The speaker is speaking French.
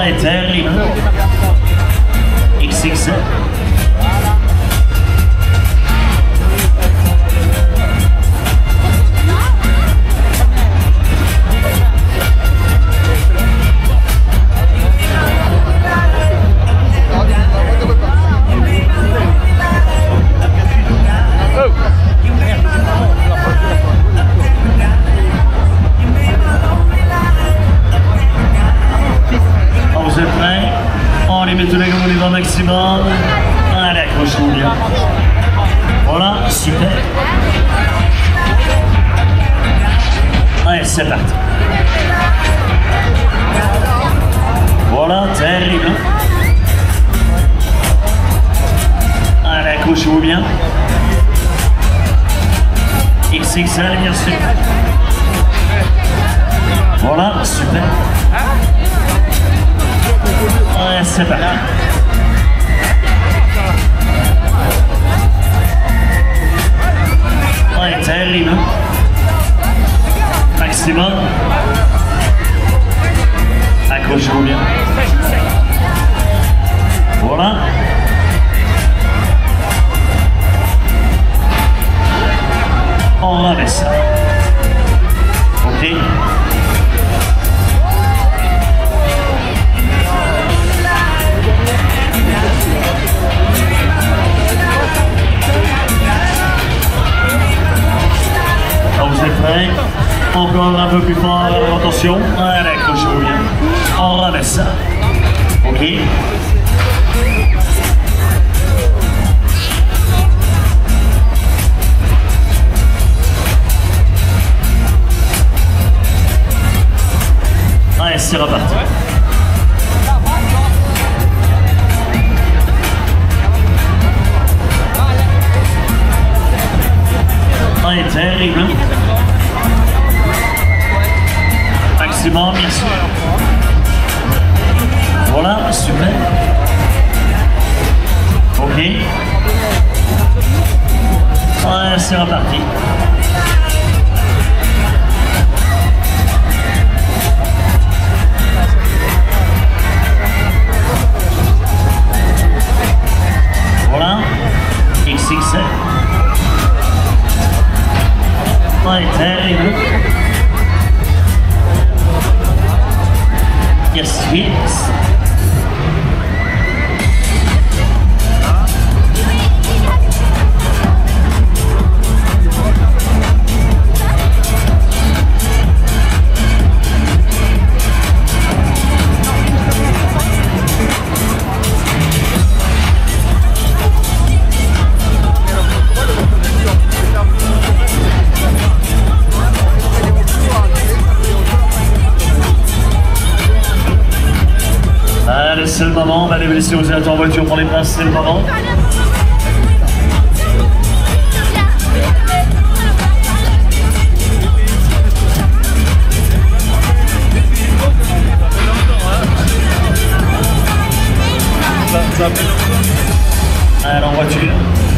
Ouais, On tous les gars au niveau maximum. Allez, accrochez-vous bien. Voilà, super. Allez, c'est parti. Voilà, terrible. Allez, accrochez-vous bien. XXL, bien sûr. Voilà, super. C'est parti. Ouais, terrible. Maximum. Accrochez-vous bien. Voilà. On remet ça. Encore un peu plus fort, attention. Allez, accrochez-vous bien. On remet ça. Ok Allez, c'est reparti. Allez, terrible. Maximum, bien sûr. Voilà, super. Ok. Ouais, c'est reparti. Voilà. XXL. Ouais, terrible. C'est le moment. Allez, laissez vous êtes en voiture pour les places, c'est le moment. Allez, en voiture.